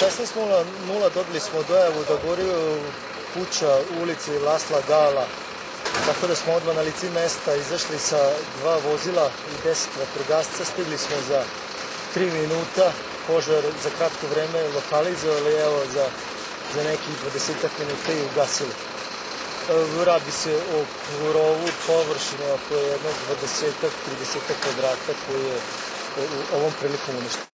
16.00 dobili smo dojavu da gori kuća u ulici Lasla Gala, tako da smo odmah na lici mesta izašli sa dva vozila i deset vatrogasca, stigli smo za tri minuta, požar za kratko vreme lokalizovali, evo za, za nekih 20 minuta i ugasili. E, radi se o rovu površine oko jednog 20-30 kvadrata koji je ovom prilikom uništen.